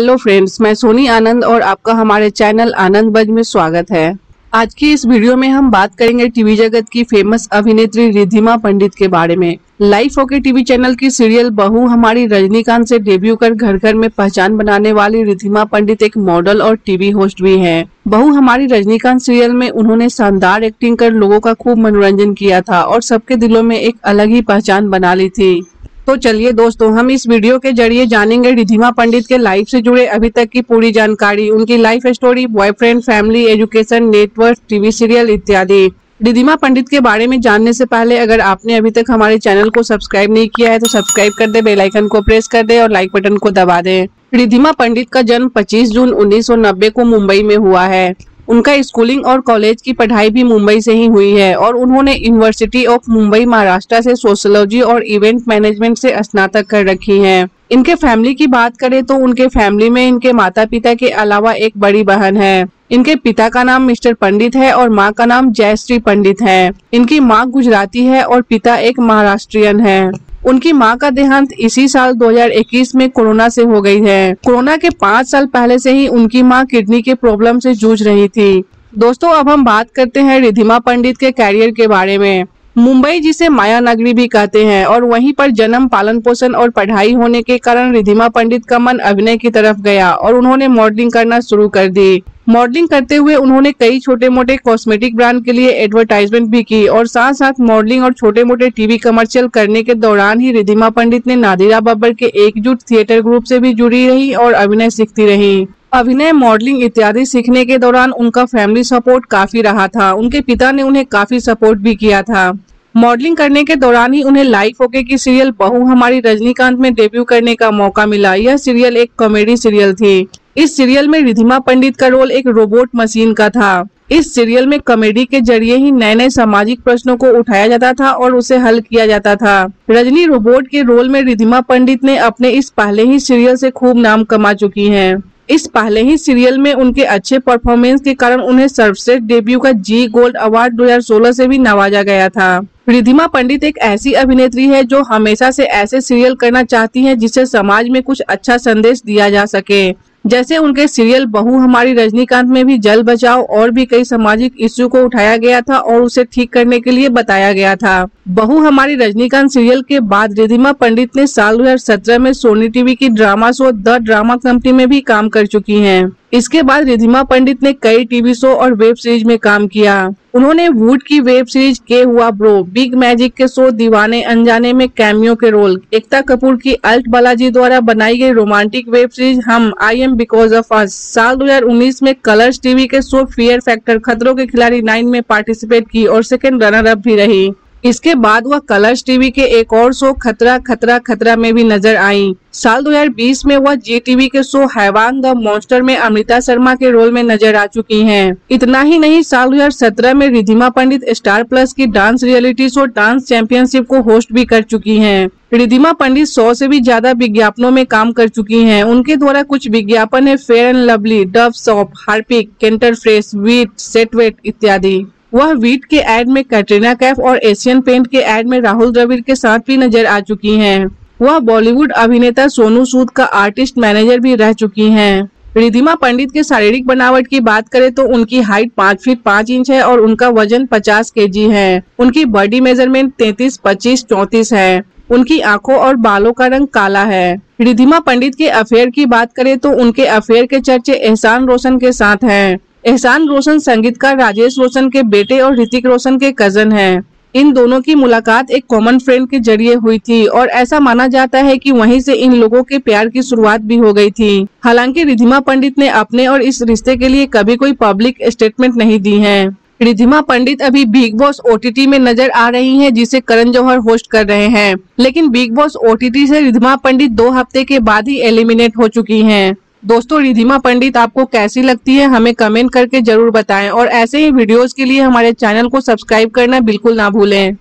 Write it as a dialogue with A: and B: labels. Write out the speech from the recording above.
A: Hello friends मैं सोनी आनंद और आपका हमारे चैनल आनंद बज में स्वागत है। आज की इस वीडियो में हम बात करेंगे टीवी जगत की फ़ेमस अभिनेत्री रिधिमा पंडित के बारे में। लाइफ ओके टीवी चैनल की सीरियल बहू हमारी रजनीकांत से डेब्यू कर घर घर में पहचान बनाने वाली रिधिमा पंडित एक मॉडल और टीवी होस्ट भी हैं। बहू हमारी रजनीकांत सीरियल में उन्होंने शानदार एक्टिंग कर लोगों का खूब मनोरंजन किया था और सबके दिलों में एक अलग ही पहचान बना ली थी। तो चलिए दोस्तों, हम इस वीडियो के ज़रिए जानेंगे रिधिमा पंडित के लाइफ से जुड़े अभी तक की पूरी जानकारी, उनकी life story boyfriend family education network TV serial इत्यादि। रिधिमा पंडित के बारे में जानने से पहले अगर आपने अभी तक हमारे चैनल को सब्सक्राइब नहीं किया है तो सब्सक्राइब कर दे बेल आइकन को प्रेस कर दे और लाइक बटन को दबा दे। रिधिमा पंडित का जन्म 25 जून 1990 को मुंबई में हुआ है। उनका स्कूलिंग और कॉलेज की पढ़ाई भी मुंबई से ही हुई है और उन्होंने यूनिवर्सिटी ऑफ़ मुंबई महाराष्ट्र से सोशोलॉजी और इवेंट मैनेजमेंट से स्नातक कर रखी है। इनके फैमिली की बात करें तो उनके फैमिली में इनके माता पिता के अलावा एक बड़ी बहन है। इनके पिता का नाम मिस्टर पंडित है और माँ का नाम जयश्री पंडित है। इनकी माँ गुजराती है और पिता एक महाराष्ट्रियन है। उनकी माँ का देहांत इसी साल 2021 में कोरोना से हो गई है। कोरोना के पाँच साल पहले से ही उनकी माँ किडनी के प्रॉब्लम से जूझ रही थी। दोस्तों, अब हम बात करते हैं रिधिमा पंडित के कैरियर के बारे में। मुंबई जिसे माया नगरी भी कहते हैं और वहीं पर जन्म, पालन पोषण और पढ़ाई होने के कारण रिधिमा पंडित का मन अभिनय की तरफ़ गया और उन्होंने मॉडलिंग करना शुरू कर दी। मॉडलिंग करते हुए उन्होंने कई छोटे मोटे कॉस्मेटिक ब्रांड के लिए एडवर्टाइजमेंट भी की और साथ साथ मॉडलिंग और छोटे मोटे टीवी कमर्शियल करने के दौरान ही रिधिमा पंडित ने नादिरा बब्बर के एकजुट थिएटर ग्रुप से भी जुड़ी रही और अभिनय सीखती रही। अभिनय मॉडलिंग इत्यादि सीखने के दौरान उनका फैमिली सपोर्ट काफ़ी रहा था। उनके पिता ने उन्हें काफ़ी सपोर्ट भी किया था। मॉडलिंग करने के दौरान ही उन्हें लाइफ ओके की सीरियल बहू हमारी रजनीकांत में डेब्यू करने का मौका मिला। यह सीरियल एक कॉमेडी सीरियल थी। इस सीरियल में रिधिमा पंडित का रोल एक रोबोट मशीन का था। इस सीरियल में कॉमेडी के ज़रिए ही नए नए सामाजिक प्रश्नों को उठाया जाता था और उसे हल किया जाता था। रजनी रोबोट के रोल में रिधिमा पंडित ने अपने इस पहले ही सीरियल से खूब नाम कमा चुकी हैं। इस पहले ही सीरियल में उनके अच्छे परफॉर्मेंस के कारण उन्हें सर्वश्रेष्ठ डेब्यू का जी गोल्ड अवार्ड 2016 से भी नवाजा गया था। रिधिमा पंडित एक ऐसी अभिनेत्री है जो हमेशा से ऐसे सीरियल करना चाहती हैं जिससे समाज में कुछ अच्छा संदेश दिया जा सके। जैसे उनके सीरियल बहू हमारी रजनीकांत में भी जल बचाओ और भी कई सामाजिक इश्यू को उठाया गया था और उसे ठीक करने के लिए बताया गया था बहू हमारी रजनीकांत सीरियल के बाद रिधिमा पंडित ने साल 2017 में सोनी टीवी की drama show the drama company में भी काम कर चुकी हैं। इसके बाद रिधिमा पंडित ने कई टीवी शो और वेब सीरीज़ में काम किया। उन्होंने वुड की वेब सीरीज़ के हुआ ब्रो बिग मैजिक के शो दीवाने अनजाने में कैमियो के रोल एकता कपूर की अल्ट बालाजी द्वारा बनाई गई romantic web series Hum I am because of us साल 2019 में कलर्स टीवी के show Fear Factor Khatron Ke Khiladi nine में पार्टिसिपेट की और सेकेंड रनर अप भी रही। इसके बाद वह कलर्स टीवी के एक और शो खतरा खतरा खतरा में भी नज़र आई साल 2020 में वह जी टीवी के शो हैवान द मॉन्स्टर में अमृता शर्मा के रोल में नज़र आ चुकी हैं। इतना ही नहीं, साल 2017 में रिधिमा पंडित स्टार प्लस की dance reality show dance championship को होस्ट भी कर चुकी हैं। रिधिमा पंडित सौ से भी ज़्यादा विज्ञापनों में काम कर चुकी हैं। उनके द्वारा कुछ विज्ञापन है Fair and Lovely Dove soap Harpic Center Fresh Veet Set Wet इत्यादि वह वीट के एड में कैटरीना कैफ और एशियन पेंट के एड में राहुल द्रविड़ के साथ भी नज़र आ चुकी हैं। वह बॉलीवुड अभिनेता सोनू सूद का आर्टिस्ट मैनेजर भी रह चुकी हैं। रिधिमा पंडित के शारीरिक बनावट की बात करें तो उनकी हाइट पाँच फीट पाँच इंच है और उनका वज़न पचास के जी है उनकी बॉडी मेज़रमेंट तैतीस, पच्चीस, चौतीस है उनकी आँखों और बालों का रंग काला है रिधिमा पंडित के अफेयर की बात करें तो उनके अफेयर के चर्चे एहसान रोशन के साथ हैं। एहसान रोशन संगीतकार राजेश रोशन के बेटे और ऋतिक रोशन के कज़न हैं। इन दोनों की मुलाकात एक कॉमन फ्रेंड के ज़रिए हुई थी और ऐसा माना जाता है कि वहीं से इन लोगों के प्यार की शुरुआत भी हो गई थी। हालाँकि रिधिमा पंडित ने अपने और इस रिश्ते के लिए कभी कोई पब्लिक स्टेटमेंट नहीं दी है। रिधिमा पंडित अभी बिग बॉस ओटीटी में नज़र आ रही हैं, जिसे करण जौहर होस्ट कर रहे हैं। लेकिन बिग बॉस ओटीटी से रिधिमा पंडित दो हफ़्ते के बाद ही एलिमिनेट हो चुकी हैं। दोस्तों, रिधिमा पंडित, आपको कैसी लगती है? हमें कमेंट करके ज़रूर बताएँ और ऐसे ही वीडियोस के लिए हमारे चैनल को सब्सक्राइब करना बिल्कुल ना भूलें।